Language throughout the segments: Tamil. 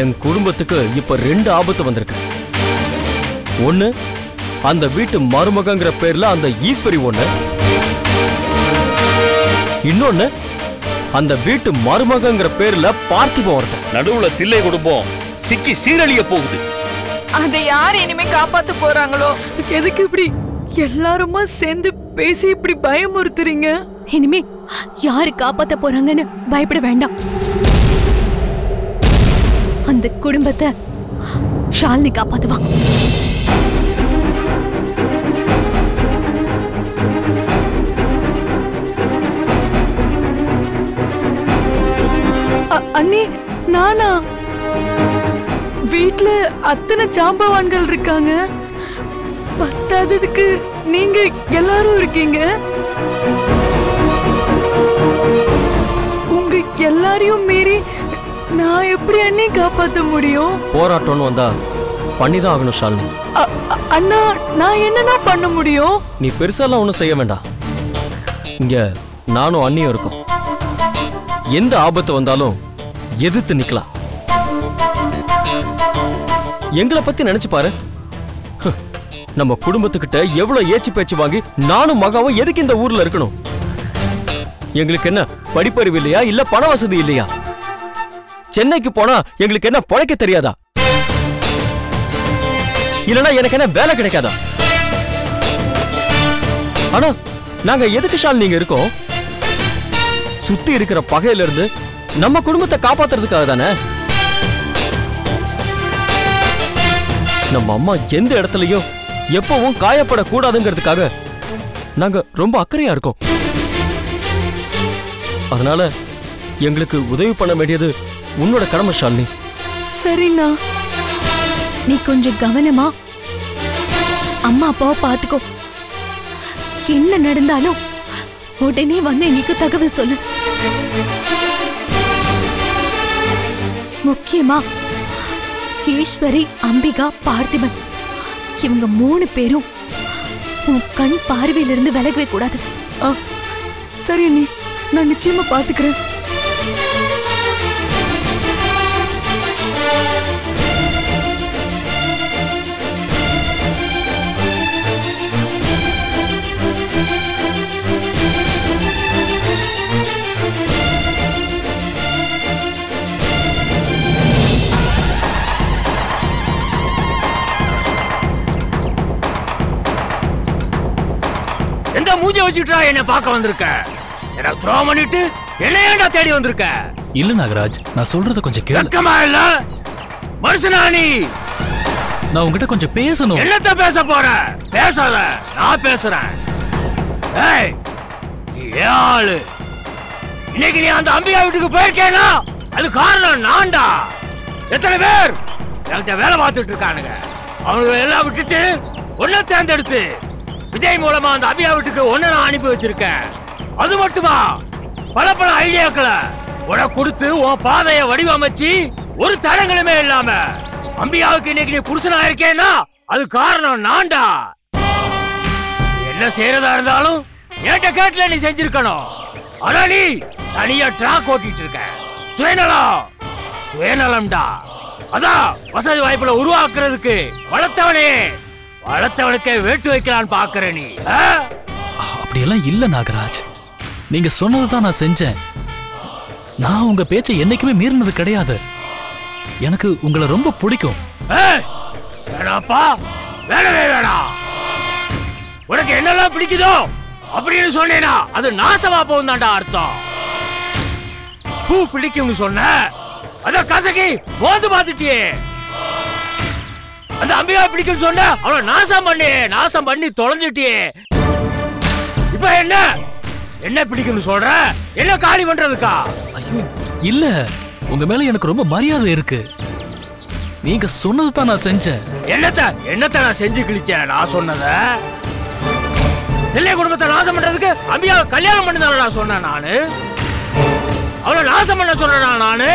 என் குடும்பத்துக்கு இப்ப ரெண்டு ஆபத்து வந்திருக்கு. ஒண்ணு அந்த வீட்டு மருமகங்கிற பேர்ல அந்த ஈஸ்வரி ஒண்ணு. இன்னொன்னு அந்த வீட்டு மருமகங்கிற பேர்ல பார்த்திபன் ஒருத்தன். நடுவுல தில்லை குடும்பம் சிக்கி சீரழிய போகுது. அதை யார் இனிமே காப்பாத்த போறாங்களோ? எதுக்கு இப்படி எல்லாருமா சேர்ந்து பேசி இப்படி பயமுறுத்துறீங்க? இனிமே யாரு காப்பாத்த போறாங்கன்னு பயப்பட வேண்டாம். அந்த குடும்பத்தை ஷாலினி காப்பாத்துவா. அ- அண்ணி நானா? வீட்ல அத்தனை சாம்பவான்கள் இருக்காங்க. பத்தாததுக்கு நீங்க எல்லாரும் இருக்கீங்க? உங்க எல்லாரையும் மீறி நான் எப்படி அண்ணி காப்பாத்த முடியும்? போராட்டம்னு வந்தா பண்ணிதான் ஆகணும் ஷாலினி. அண்ணா நான் என்னண்ணா பண்ண முடியும்? நீ பெருசாலாம் ஒன்றும் செய்ய வேண்டாம். இங்க நானும் அண்ணியும் இருக்கோம். எந்த ஆபத்து வந்தாலும் எதிர்த்து நிக்கலாம். எங்களை பத்தி நினைச்சு பாரு. நம்ம குடும்பத்துக்கிட்ட எவ்வளவு ஏச்சு பேச்சு வாங்கி நானும் மகாவும் எதுக்கு இந்த ஊர்ல இருக்கணும்? எங்களுக்கு என்ன படிப்பறிவு இல்லையா இல்ல பண வசதி இல்லையா? சென்னைக்கு போனா எங்களுக்கு என்ன பொழைக்க தெரியாதா? இல்லனா எனக்கு என்ன வேலை கிடைக்காதா? ஆனா நாங்க எதுக்கு ஷால் நீங்க இருக்கோம்? சுத்தி இருக்கிற பகையில இருந்து நம்ம குடும்பத்தை காப்பாத்துறதுக்காக தானே? நம்ம அம்மா எந்த இடத்துலயும் எப்பவும் காயப்படக்கூடாதுங்கிறதுக்காக நாங்க ரொம்ப அக்கறையா இருக்கோம். அதனால எங்களுக்கு உதவி பண்ண வேண்டியது உன்னோட கடமை ஷாலினி. சரிண்ணா. நீ கொஞ்சம் கவனமா அம்மா அப்பாவை பாத்துக்கோ என்ன நடந்தாலும் உடனே வந்து எங்களுக்கு தகவல் சொல்லு. முக்கியமா ஈஸ்வரி அம்பிகா பார்த்திபன் இவங்க மூணு பேரும் உன் கண் பார்வையிலிருந்து விலகவே கூடாது. சரி அண்ணி. நான் நிச்சயமா பாத்துக்கிறேன் வச்சுட்டா என்ன பார்க்க வந்திருக்க? எனக்கு துரோகம் பண்ணிட்டு என்ன ஏன்டா தேடி வந்திருக்க? இல்ல நாகராஜ் நான் சொல்றத கொஞ்சம் கேளு. வெக்கமா இல்ல? மனுஷனா நீ? நான் உங்ககிட்ட கொஞ்சம் பேசணும். என்னத்த பேச போற? பேசாத நான் பேசுறேன். ஏய் ஆளு? இன்னைக்கு நீ அந்த அம்பிகா வீட்டுக்கு போயிருக்கேனா அது காரணம் நான்டா. எத்தனை பேர் என்கிட்ட வேலை பார்த்துட்டு இருக்கானுங்க. அவனுங்களை எல்லாம் விட்டுட்டு ஒன்ன தேர்ந்தெடுத்து விஜய் மூலமா அந்த அம்பிகா வீட்டுக்கு ஒன்ன நான் அனுப்பி வச்சிருக்கேன். அது மட்டுமா? பல பல ஐடியாக்களை உனக்கு கொடுத்து உன் பாதையை வடிவமைச்சு ஒரு தடங்களுமே இல்லாம அம்பியாவுக்கு இன்னைக்கு நீ புருஷனா இருக்கேன்னா அது காரணம் நான்டா. என்ன செய்யறதா இருந்தாலும் என்கிட்ட கேட்டுல நீ செஞ்சிருக்கணும். ஆனா நீ தனியா ட்ராக் ஓட்டிட்டு இருக்க. சுயநலம். சுயநலம்டா. அதான் வசதி வாய்ப்புல உருவாக்குறதுக்கு வளர்த்தவனே. வளர்த்தவனுக்கே வேட்டு வைக்கலான்னு பாக்குற நீ? அப்படியெல்லாம் இல்ல நாகராஜ். நீங்க சொன்னதுதான் நான் செஞ்சேன். நான் உங்க பேச்சை என்னைக்குமே மீறினது கிடையாது. எனக்கு உங்களை ரொம்ப பிடிக்கும். வேணாப்பா. வேணவே வேணாம் உனக்கு என்னெல்லாம் பிடிக்குதோ அப்படின்னு சொன்னேனா அது நாசமா போகுந்தாண்டா அர்த்தம். பூ பிடிக்கும்னு சொன்ன அத கசக்கி மோந்து பார்த்துட்டியே. அந்த அம்பிகா பிடிக்கும்னு சொன்ன அவளை நாசம் பண்ணி நாசம் பண்ணி தொலைஞ்சிட்டியே. இப்ப என்ன? என்ன பிடிக்கும்னு சொல்ற? என்ன காலி பண்றதுக்கா? ஐயோ இல்ல. உங்க மேல எனக்கு ரொம்ப மரியாதை இருக்கு. நீங்க சொன்னதுதான் நான் செஞ்சேன். என்னத்த என்னத்த நான் செஞ்சு கிழிச்சேன் நான் சொன்னத? தில்லை குடும்பத்தை நாசம் பண்றதுக்கு அம்பியாவை கல்யாணம் பண்ணி நான் சொன்னேன் நானு. அவளை நாசம் பண்ண சொன்னா நானு?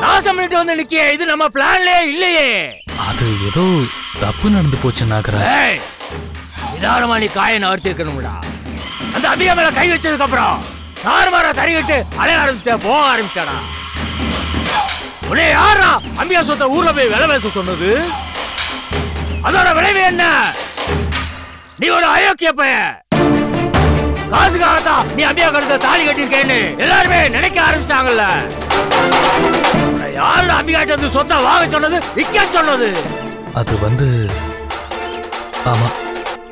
நாசம் பண்ணிட்டு வந்து நிக்கிய இது நம்ம பிளான்லயே இல்லையே. அது ஏதோ தப்பு நடந்து போச்சு நாகராஜ். நிதானமா நீ காயை நகர்த்திருக்கணும்டா அந்த அம்பிகா மேல கை வச்சதுக்கு அப்புறம் தாறுமாறா தறிவிட்டு அலைய ஆரம்பிச்சிட்ட போக ஆரம்பிச்சிட்டாடா. உன்னை யாரா அம்பியா சொத்த ஊர்ல போய் விலை பேச சொன்னது? அதோட விளைவு என்ன? நீ ஒரு அயோக்கிய பையன். காசுக்காகத்தான் நீ அம்பியா கருத்த தாலி கட்டிருக்கேன்னு எல்லாருமே நினைக்க ஆரம்பிச்சிட்டாங்கல்ல. யாரு அம்பியாட்ட இருந்து சொத்தை வாங்க சொன்னது விற்க சொன்னது. அது வந்து ஆமா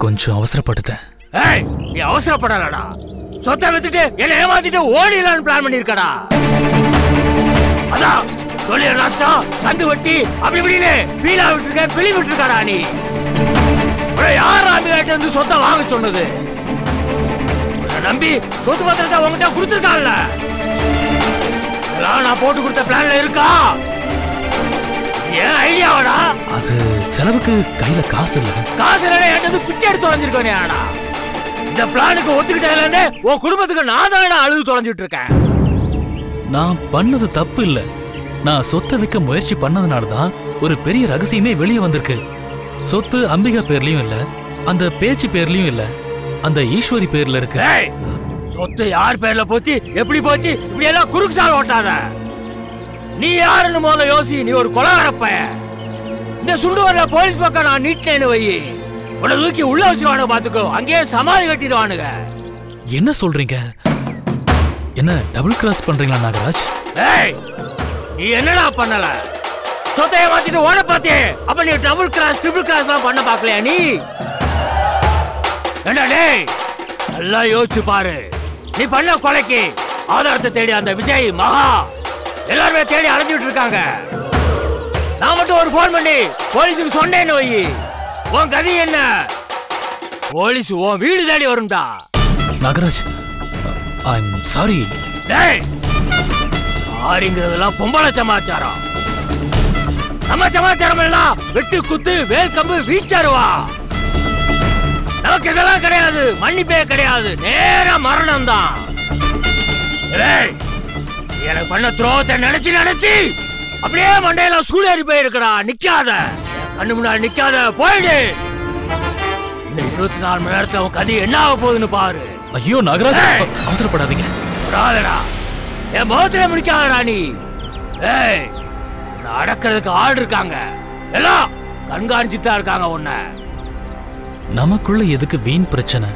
கொஞ்சம் அவசரப்பட்டுட்டேன். ஏய் நீ அவசரப்படலடா. சொத்தை வித்துட்டு என்ன ஏமாத்திட்டு ஓடிடலான்னு பிளான் பண்ணிருக்கடா அதான் தொழில் நஷ்டம் கந்து வட்டி அப்படி இப்படின்னு பீலா விட்டுருக்க பிளி விட்டுருக்கடா நீ. யார் அம்பிகிட்ட இருந்து சொத்தை வாங்க சொன்னது. நம்பி சொத்து பத்திரத்தை உங்ககிட்ட கொடுத்துருக்கான்ல நான் போட்டு கொடுத்த பிளான்ல இருக்கா? ஏன் ஐடியாவாடா அது செலவுக்கு கையில காசு இல்ல. காசு இல்லைன்னா என்கிட்ட பிச்சை எடுத்து தொலைஞ்சிருக்கோனே ஆனா. இந்த பிளானுக்கு ஒத்துக்கிட்டேன் உன் குடும்பத்துக்கு நான் தானே அழுது தொலைஞ்சிட்டு இருக்கேன் நான் பண்ணது தப்பு இல்ல. நான் சொத்தை விற்க முயற்சி பண்ணதுனால தான் ஒரு பெரிய ரகசியமே வெளியே வந்திருக்கு. சொத்து அம்பிகா பேர்லயும் இல்ல அந்த பேச்சு பேர்லயும் இல்ல. அந்த ஈஸ்வரி பேர்ல இருக்கு. சொத்து யார் பேர்ல போச்சு எப்படி போச்சு இப்படி எல்லாம் குறுக்கு சால் ஓட்டாத. நீ யாருன்னு முதல்ல யோசி நீ ஒரு கொலகார பையன். இந்த சுண்டுவரில் போலீஸ் பக்கம் நான் நீட்டேன்னு வை. உன்னை தூக்கி உள்ள வச்சிருவானுங்க பாத்துக்கோ. அங்கேயே சமாதி கட்டிடுவானுங்க. என்ன சொல்றீங்க? என்ன டபுள் கிராஸ் பண்றீங்களா நாகராஜ்? ஏய் நீ என்னடா பண்ணல? சொத்தைய மாத்திட்டு ஓட பாத்தியே அப்ப நீ டபுள் கிராஸ் ட்ரிபிள் கிராஸ் பண்ண பாக்கலையா நீ? ஏண்டா டேய்? நல்லா யோசிச்சு பாரு. நீ பண்ண கொலைக்கு ஆதாரத்தை தேடி அந்த விஜய் மகா எல்லாருமே தேடி அலைஞ்சிட்டு இருக்காங்க. நான் மட்டும் ஒரு ஃபோன் பண்ணி போலீஸுக்கு சொன்னேன்னு வை உன் கதி என்ன? போலீஸ் உன் வீடு தேடி வரும்டா. நாகராஜ் ஐ எம் சாரி டேய் ஆரிங்கிறதெல்லாம் பொம்பளை சமாச்சாரம். நம்ம சமாச்சாரம் எல்லாம் வெட்டு குத்து வேல் கம்பு வீச்சாருவா. நமக்கு இதெல்லாம் கிடையாது. மன்னிப்பே கிடையாது. நேர மரணம் தான். எனக்கு பண்ண துரோகத்தை நினைச்சு நினைச்சு அப்படியே மண்டையில ஸ்கூல் ஏறி போயிருக்கடா. நிக்காத. கண்ணு முன்னாடி நிக்காத. போயிடு. இந்த இருபத்தி நாலு மணி நேரத்துல உன் கதை என்ன ஆக போகுதுன்னு பாரு. ஐயோ நாகராஜ்! அவசரப்படாதீங்க. விடாதடா. என் முகத்துல முடிக்காதடா நீ. ஏய் அடக்கிறதுக்கு ஆள் இருக்காங்க. எல்லாம் கண்காணிச்சுட்டு தான் இருக்காங்க உன்னை. நமக்குள்ள எதுக்கு வீண் பிரச்சனை?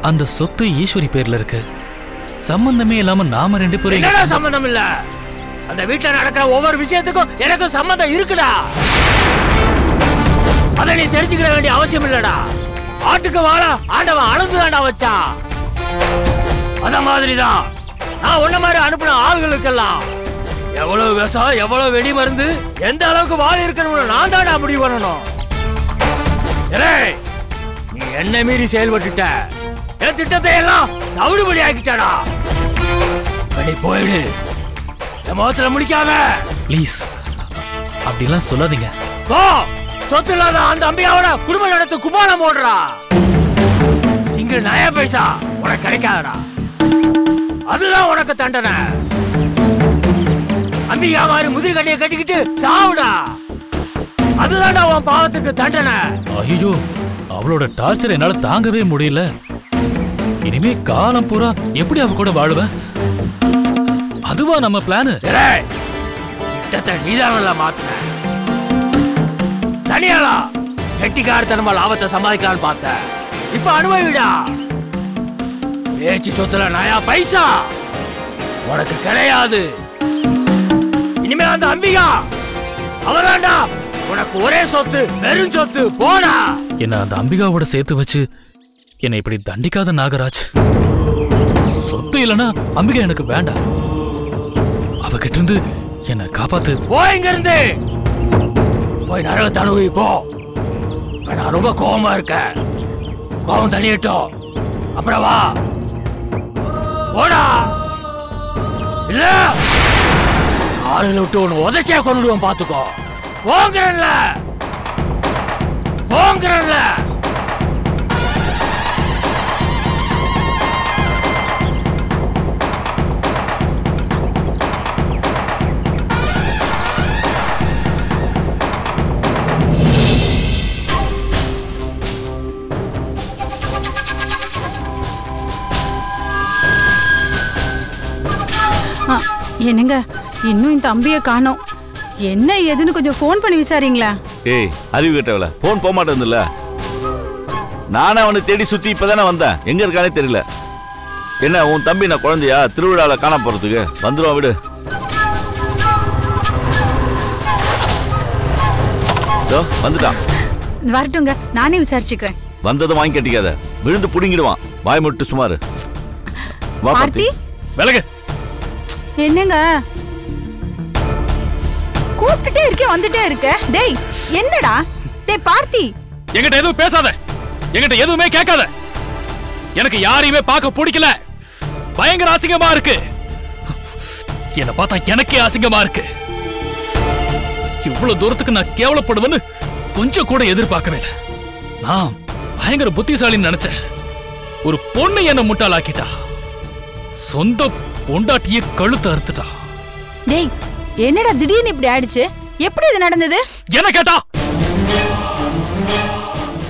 அந்த சொத்து ஈஸ்வரி பேர்ல இருக்கு. சம்பந்தமே இல்லாம நாம ரெண்டு பேரும் சம்பந்தம் இல்ல? அந்த வீட்டுல நடக்கிற ஒவ்வொரு விஷயத்துக்கும் எனக்கு சம்மந்தம் இருக்குடா. அத நீ தெரிஞ்சுக்கிட வேண்டிய அவசியம் இல்லடா. ஆட்டுக்கு வாழ ஆண்டவன் அளந்துதான்டா வச்சான். அத மாதிரிதான். நான் உன்ன மாதிரி அனுப்பின ஆள்களுக்கெல்லாம் எவ்வளவு விஷம் எவ்வளவு வெடி மருந்து எந்த அளவுக்கு வாழ் இருக்கணும்னு நான் தான்டா முடிவு பண்ணணும். நீ என்ன மீறி செயல்பட்டுட்ட? என் திட்டத்தை எல்லாம் தவிடுபடி ஆக்கிட்டடா. நீ போயிடு. என் முகத்துல முடிக்காத ப்ளீஸ். அப்படிலாம் சொல்லாதீங்க. போ. சொத்து இல்லாத அந்த அம்பியாவோட குடும்ப நடத்து குமாரம் போடுறா. சிங்கிள் நயா பைசா உனக்கு கிடைக்காதடா. அதுதான் உனக்கு தண்டனை. அம்பிகா மாதிரி முதிரி கட்டியை கட்டிக்கிட்டு சாவுடா. அதுதான்டா உன் பாவத்துக்கு தண்டனை. ஐயோ. அவளோட டார்ச்சர் என்னால தாங்கவே முடியல. இனிமே காலம் பூரா எப்படி அவ கூட வாழுவேன் அதுவா நம்ம பிளானு ஏய், திட்டத்தை நீதானல மாத்தின? தனியாளா? கெட்டிக்காரத்தனமா லாபத்தை சம்பாதிக்கலாம்னு பார்த்த? இப்ப அனுபவிடா பேச்சு சொத்துல நயா பைசா. உனக்கு கிடையாது. இனிமே அந்த அம்பிகா. அவதான்டா. உனக்கு ஒரே சொத்து பெரும் சொத்து போனா என்ன அந்த அம்பிகாவோட சேர்த்து வச்சு என்னை இப்படி தண்டிக்காத நாகராஜ். சொத்து இல்லைன்னா அம்பிகா எனக்கு வேண்டாம். அவகிட்ட இருந்து என்னை காப்பாத்து. போய் இங்க இருந்து போய் நரகத்தை அனுபவி போ. நான் ரொம்ப கோபமா இருக்கேன். கோபம் தள்ளிட்டோம். அப்புறம் வா. போடா. இல்ல. ஆளுல விட்டு ஒண்ணு உதச்சியா கொண்டுடுவோம் பாத்துக்கோ. போங்கிறல்ல போங்கிறல்ல. என்னங்க? இன்னும் இந்த அம்பிய காணோம். என்ன ஏதுன்னு கொஞ்சம் ஃபோன் பண்ணி விசாரிங்களா? ஏய் அறிவு கேட்டவள? போன் போக மாட்டேன்ல நானே அவனை தேடி சுத்தி இப்பதானே வந்தேன். எங்க இருக்கானே தெரியல. என்ன உன் தம்பி நான் குழந்தையா? திருவிழாவில் காண போறதுக்கு? வந்துருவான் விடு. வந்துட்டான். வரட்டுங்க நானே விசாரிச்சுக்கிறேன். வந்ததும் வாங்கி கட்டிக்காத. விழுந்து புடுங்கிடுவான். வாய் மட்டும் சுமாரு. வா பார்த்தி? விலகு. என்னங்க? கூப்பிட்டுட்டே இருக்கே வந்துட்டே இருக்க. டேய் என்னடா? டேய் பார்த்தி. என்கிட்ட எதுவும் பேசாத. என்கிட்ட எதுவுமே கேட்காத. எனக்கு யாரையுமே பார்க்க பிடிக்கல. பயங்கர அசிங்கமா இருக்கு. என்ன பார்த்தா எனக்கே அசிங்கமா இருக்கு. இவ்வளவு தூரத்துக்கு நான் கேவலப்படுவேன்னு கொஞ்சம் கூட எதிர்பார்க்கவே இல்லை. நான் பயங்கர புத்திசாலின்னு நினைச்சேன். ஒரு பொண்ணு என்ன முட்டாளாக்கிட்டா. சொந்த பொண்டாட்டியே கழுத்து அறுத்துட்டா. டேய் என்னடா திடீர்னு இப்படி ஆயிடுச்சு? எப்படி இது நடந்தது? என்ன கேட்டா?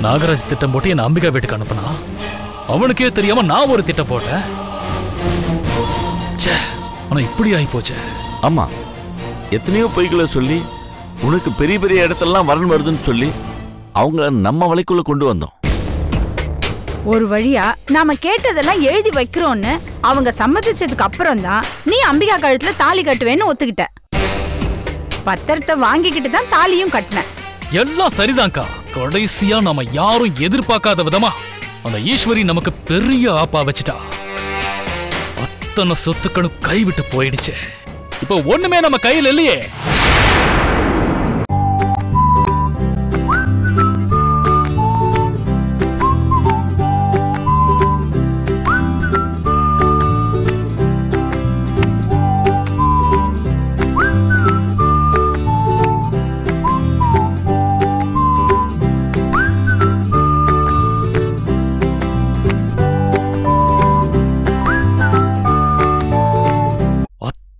நாகராஜ் திட்டம் போட்டு என்ன அம்பிகா வீட்டுக்கு அனுப்புனா? அவனுக்கே தெரியாம நான் ஒரு திட்டம் போட்டேன். ச்சே, ஆனா இப்படி ஆகி போச்சு ஆமா எத்தனையோ பொய்களை சொல்லி உனக்கு பெரிய பெரிய இடத்தெல்லாம் வரன் வருதுன்னு சொல்லி அவங்க நம்ம வலைக்குள்ள கொண்டு வந்தோம். ஒரு வழியா நாம கேட்டதெல்லாம் எழுதி வைக்கிறோம்னு அவங்க சம்மதிச்சதுக்கு அப்புறம் தான் நீ அம்பிகா கழுத்துல தாலி கட்டுவேன்னு ஒத்துக்கிட்ட. பத்திரத்தை வாங்கிக்கிட்டு தான் தாலியும் கட்டினேன். எல்லாம் சரிதான்க்கா. கடைசியா நாம யாரும் எதிர்பார்க்காத விதமா அந்த ஈஸ்வரி நமக்கு பெரிய ஆப்பா வச்சுட்டா. அத்தனை சொத்துக்களும் கைவிட்டு போயிடுச்சு. இப்ப ஒண்ணுமே நம்ம கையில் இல்லையே.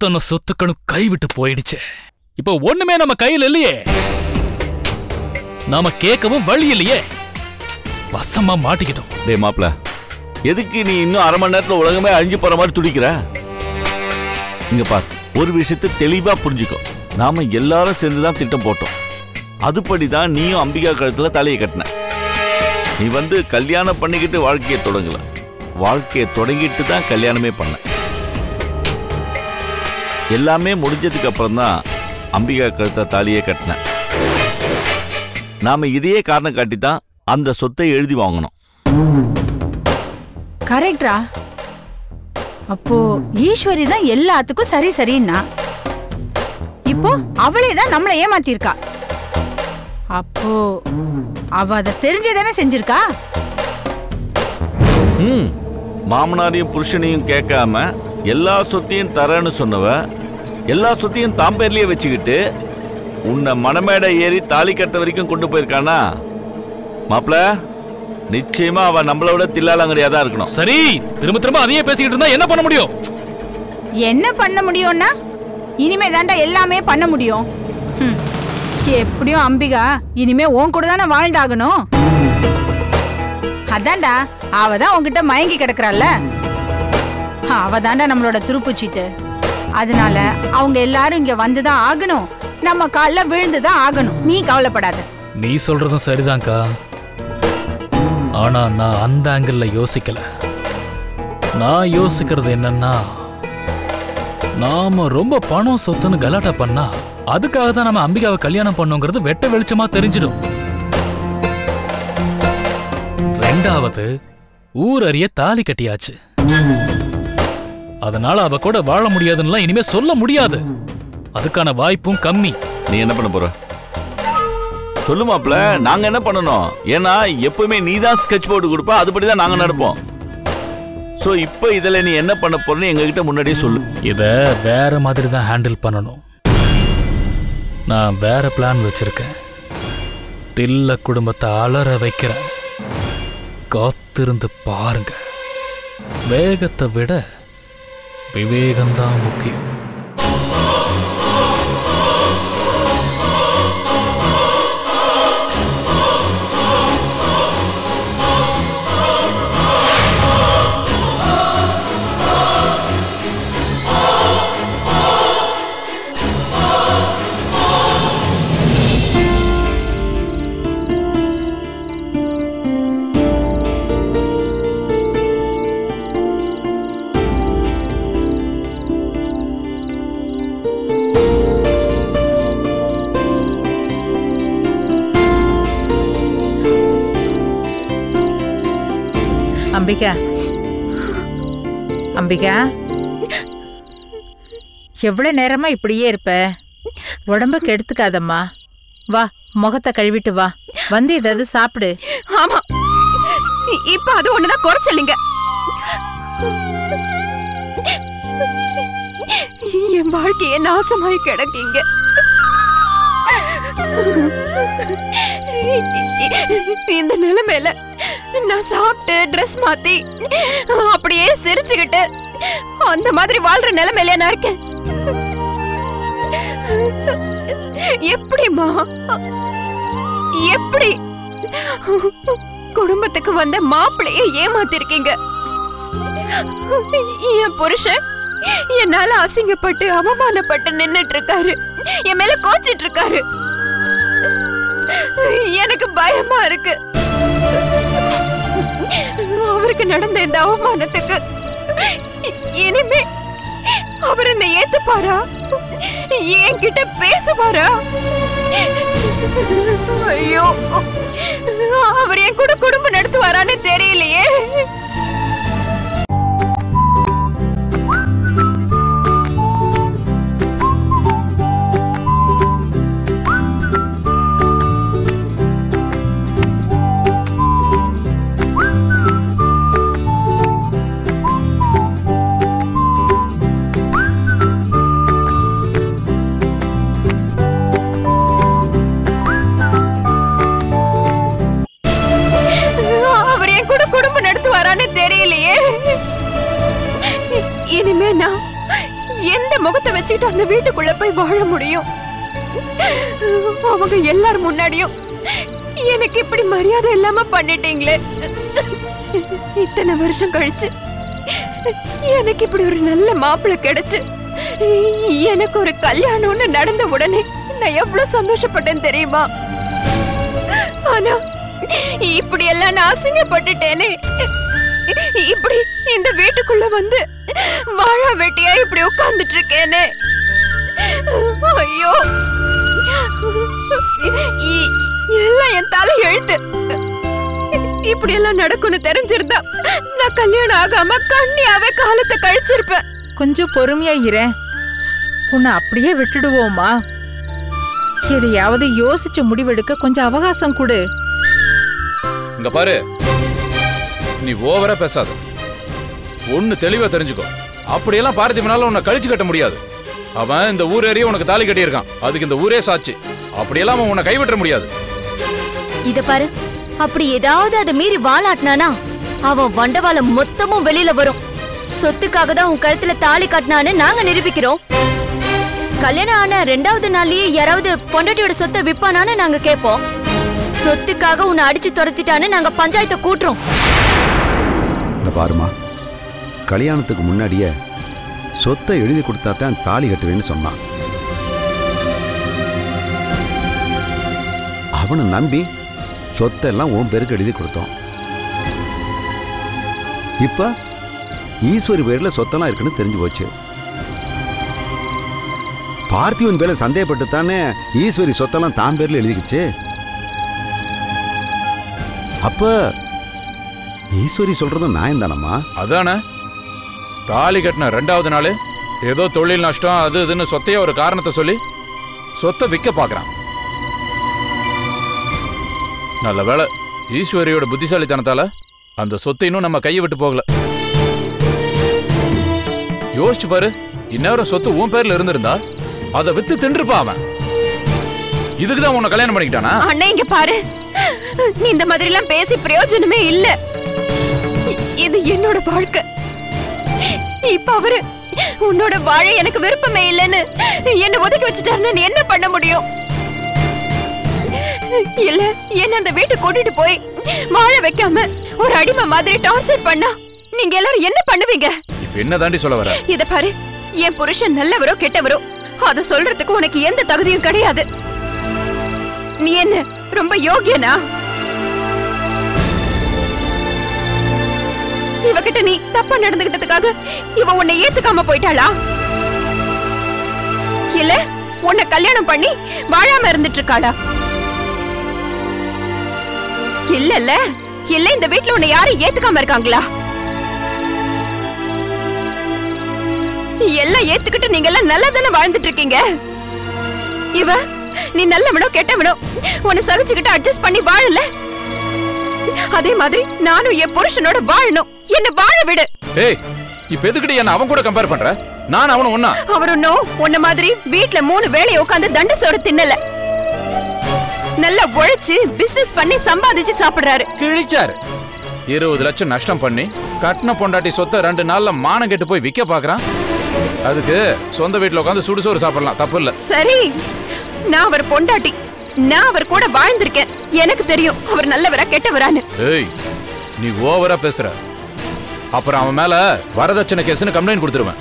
அத்தனை சொத்துக்களும் கைவிட்டு போயிடுச்சு. இப்போ ஒண்ணுமே நம்ம கையில் இல்லையே. நாம கேட்கவும் வழி இல்லையே. வசமா மாட்டிக்கிட்டோம். டே மாப்ள எதுக்கு நீ இன்னும் அரை மணி நேரத்துல உலகமே அழிஞ்சு போற மாதிரி துடிக்கிற? இங்க பார் ஒரு விஷயத்தை தெளிவா புரிஞ்சுக்கோ. நாம எல்லாரும் சேர்ந்துதான் திட்டம் போட்டோம். அதுபடி தான் நீயும் அம்பிகா கழுத்துல தலையை கட்டின. நீ வந்து கல்யாணம் பண்ணிக்கிட்டு வாழ்க்கையை தொடங்கல வாழ்க்கையை தொடங்கிட்டு தான் கல்யாணமே பண்ண. எல்லாமே முடிஞ்சதுக்கு அப்புறம் தான் அம்பிகா கழுத்த தாலியே கட்டின நாம இதையே காரணம் காட்டி தான் அந்த சொத்தை எழுதி வாங்கணும். கரெக்டா அப்போ ஈஸ்வரி தான் எல்லாத்துக்கும் சரி சரின்னா? இப்போ அவளே தான் நம்மளை ஏமாத்திருக்கா அப்போ அவ அதை தெரிஞ்சே செஞ்சிருக்கா? ம் மாமனாரையும் புருஷனையும் கேட்காம எல்லா சொத்தையும் தரேன்னு சொன்னவ எல்லா சொத்தையும் தாம் பேர்லயே வச்சுக்கிட்டு உன்னை மணமேடை ஏறி தாலி கட்ட வரைக்கும் கொண்டு போயிருக்கானா? மாப்ள நிச்சயமா அவ நம்மளை விட தில்லாலங்கடியா தான் இருக்கணும். சரி திரும்ப திரும்ப அதையே பேசிக்கிட்டு இருந்தா என்ன பண்ண முடியும்? என்ன பண்ண முடியும்னா? இனிமே தாண்டா எல்லாமே பண்ண முடியும். ஹம். எப்படியும் அம்பிகா இனிமே உன் கூட தானே வாழ்ந்தாகணும். அதான்டா அவ தான் உன்கிட்ட மயங்கி கிடக்குறாள்ல. அவ தாண்டா நம்மளோட துருப்புச்சீட்டு. அதனால அவங்க எல்லாரும் இங்க வந்துதான் ஆகணும். நம்ம கால்ல விழுந்துதான் ஆகணும். நீ கவலைப்படாத. நீ சொல்றதும் சரிதான்க்கா. ஆனா நான் அந்த ஆங்கிள் யோசிக்கல. நான் யோசிக்கிறது என்னன்னா நாம ரொம்ப பணம் சொத்துன்னு கலாட்டா பண்ணா அதுக்காக தான் நம்ம அம்பிகாவை கல்யாணம் பண்ணுங்கிறது வெட்ட வெளிச்சமா தெரிஞ்சிடும். ரெண்டாவது ஊர் அறிய தாலி கட்டியாச்சு. அதனால அவ கூட வாழ முடியாதுன்னுலாம் இனிமே சொல்ல முடியாது. அதுக்கான வாய்ப்பும் கம்மி. நீ என்ன பண்ண போற? சொல்லு மாப்ள நாங்க என்ன பண்ணணும்? ஏன்னா எப்பவுமே நீ தான் ஸ்கெட்ச் போர்டு கொடுப்ப அதுபடி தான் நாங்க நடப்போம். சோ இப்போ இதுல நீ என்ன பண்ண போறன்னு எங்ககிட்ட முன்னாடியே சொல்லு. இத வேற மாதிரி தான் ஹேண்டில் பண்ணணும். நான் வேற பிளான் வச்சிருக்கேன். தில்ல குடும்பத்தை அலற வைக்கிறேன். காத்திருந்து பாருங்க. வேகத்தை விட விவேகம்தான் முக்கியம். அம்பிகா எவ்வளவு நேரமா இப்படியே இருப்ப? உடம்ப கெடுத்துக்காதம்மா. வா முகத்தை கழுவிட்டு வா. வந்து ஏதாவது சாப்பிடு. ஆமா. இப்ப அது ஒண்ணுதான் குறைச்சலிங்க என் வாழ்க்கையை நாசமாய் கிடக்கீங்க. இந்த நிலைமையில நான் சாப்பிட்டு ட்ரெஸ் மாத்தி அப்படியே சிரிச்சுக்கிட்டு அந்த மாதிரி வாழ்ற நிலைமையில நான் இருக்கேன். எப்படிம்மா? எப்படி? குடும்பத்துக்கு வந்த மாப்பிளைய ஏமாத்திருக்கீங்க? என் புருஷன் என்னால அசிங்கப்பட்டு அவமானப்பட்டு நின்னுட்டு இருக்காரு என் மேல கோச்சிட்டு இருக்காரு எனக்கு பயமா இருக்கு. அவருக்கு நடந்த இந்த அவமானத்துக்கு இனிமே அவர் என்ன ஏத்துப்பாரா? என்கிட்ட பேசுவாரா? ஐயோ அவர் என் கூட குடும்பம் நடத்துவாரான்னு தெரியலையே. முடியும். அவங்க எல்லார் முன்னாடியும் எனக்கு இப்படி மரியாதை இல்லாம பண்ணிட்டீங்களே. இத்தனை வருஷம் கழிச்சு எனக்கு இப்படி ஒரு நல்ல மாப்பிள்ளை கிடைச்சு எனக்கு ஒரு கல்யாணம்னு நடந்த உடனே நான் எவ்வளவு சந்தோஷப்பட்டேன் தெரியுமா? ஆனா இப்படி எல்லாம் நான் அசிங்கப்பட்டுட்டேனே. இப்படி இந்த வீட்டுக்குள்ள வந்து வாழா வெட்டியா இப்படி உட்கார்ந்துட்டு இருக்கேனே. ஐயோ. இ- எல்லாம் என் தலை எழுத்து இப்படி எல்லாம் நடக்கும்னு தெரிஞ்சிருந்தா நான் கல்யாணம் ஆகாம கண்ணியாவே காலத்தை கழிச்சிருப்பேன். கொஞ்சம் பொறுமையா இரு. உன்னை அப்படியே விட்டுடுவோமா? எதையாவது யோசிச்சு முடிவெடுக்க கொஞ்சம் அவகாசம் கொடு. இங்க பாரு. நீ ஓவரா பேசாத. ஒண்ணு தெளிவா தெரிஞ்சுக்கோ. அப்படியெல்லாம் பார்த்திபனால உன்னை கழிச்சு கட்ட முடியாது. அவன் இந்த ஊர் ஏறிய உனக்கு தாலி கட்டியிருக்கான். அதுக்கு இந்த ஊரே சாட்சி. அப்படியெல்லாம் அவன் உன்னை கைவிட்ட முடியாது. இத பாரு. அப்படி ஏதாவது அதை மீறி வாலாட்டினானா அவன் வண்டவாளம் மொத்தமும் வெளியில வரும். சொத்துக்காக தான் உன் கழுத்துல தாலி கட்டினான்னு நாங்க நிரூபிக்கிறோம். கல்யாணம் ஆன ரெண்டாவது நாள்லயே யாராவது பொண்டாட்டியோட சொத்தை விப்பானான்னு நாங்க கேட்போம். சொத்துக்காக உன்னை அடிச்சு துரத்திட்டான்னு நாங்க பஞ்சாயத்தை கூட்டுறோம். இந்த பாருமா கல்யாணத்துக்கு முன்னாடியே சொத்தை எழுதி கொடுத்தா தான் தாலி கட்டுவேன்னு சொன்னான். அவனை நம்பி சொத்தெல்லாம் உன் பேருக்கு எழுதி கொடுத்தோம். இப்ப ஈஸ்வரி பேர்ல சொத்தெல்லாம் இருக்குன்னு தெரிஞ்சு போச்சு. பார்த்திவன் பேரில் சந்தேகப்பட்டு தானே ஈஸ்வரி சொத்தெல்லாம் தான் பேர்ல எழுதிக்கிச்சு? அப்ப ஈஸ்வரி சொல்றதும் நியாயம் தானம்மா அதானே? தாலி கட்டின ரெண்டாவது நாள் ஏதோ தொழில் நஷ்டம் அது இதுன்னு சொத்தைய ஒரு காரணத்தை சொல்லி சொத்தை விற்க பார்க்கறான். நல்ல வேலை ஈஸ்வரியோட புத்திசாலித்தனத்தால அந்த சொத்தை இன்னும் நம்ம கையை விட்டு போகல. யோசிச்சு பாரு இன்னொரு சொத்து உன் பேர்ல இருந்திருந்தா அதை வித்து தின்றுப்பா அவன். இதுக்கு தான் உன்னை கல்யாணம் பண்ணிக்கிட்டானா? அண்ணா இங்க பாரு. நீ இந்த மாதிரி எல்லாம் பேசி பிரயோஜனமே இல்ல. இது என்னோட வாழ்க்கை. இப்ப அவரு உன்னோட வாழ எனக்கு விருப்பமே இல்லைன்னு என்ன ஒதுக்கி வச்சுட்டாருன்னு என்ன பண்ண முடியும்? இல்ல என்ன அந்த வீட்டு கூட்டிட்டு போய் வாழ வைக்காம ஒரு அடிமை மாதிரி டார்ச்சர் பண்ணா நீங்க எல்லாரும் என்ன பண்ணுவீங்க? இப்ப என்ன தாண்டி சொல்ல வர? இத பாரு என் புருஷன் நல்லவரோ கெட்டவரோ அத சொல்றதுக்கு உனக்கு எந்த தகுதியும் கிடையாது. நீ என்ன ரொம்ப யோகியனா? இவகிட்ட நீ தப்பா நடந்துகிட்டதுக்காக இவ உன்னை ஏத்துக்காம போயிட்டாளா? இல்ல உன்னை கல்யாணம் பண்ணி வாழாம இருந்துட்டு இருக்காளா இல்ல இல்ல இல்ல இந்த வீட்டுல உன்னை யாரும் ஏத்துக்காம இருக்காங்களா? எல்லாம் ஏத்துக்கிட்டு நீங்க எல்லாம் நல்லா தானே வாழ்ந்துட்டு இருக்கீங்க இவ நீ நல்ல மடம் கெட்ட கெட்டவனோ உன்னை சகிச்சுக்கிட்டு அட்ஜஸ்ட் பண்ணி வாழல? அதே மாதிரி நானும் என் புருஷனோட வாழணும். என்ன வாழ விடு. ஏய் இப்ப எதுக்கிட்டு என்ன அவன் கூட கம்பேர் பண்ற? நான் அவனும் ஒண்ணா அவர் ஒன்னும் உன்ன மாதிரி வீட்ல மூணு வேளைய உட்காந்து தண்டு சோறு தின்னல. நல்லா உழைச்சு பிசினஸ் பண்ணி சம்பாதிச்சு சாப்பிடுறாரு. கிழிச்சாரு. இருபது லட்சம் நஷ்டம் பண்ணி கட்டின பொண்டாட்டி சொத்தை ரெண்டு நாள்ல மானம் கெட்டு போய் விற்க பாக்குறான். அதுக்கு சொந்த வீட்டுல உட்காந்து சுடுசோறு சாப்பிடலாம் தப்பு இல்ல. சரி நான் அவர் பொண்டாட்டி. நான் அவர் கூட வாழ்ந்திருக்கேன். எனக்கு தெரியும் அவர் நல்லவரா கெட்டவரான்னு. ஏய் நீ ஓவரா பேசுற. அப்புறம் அவன் மேல வரதட்சணை கேஸ்னு கம்ப்ளைண்ட் கொடுத்துருவேன்.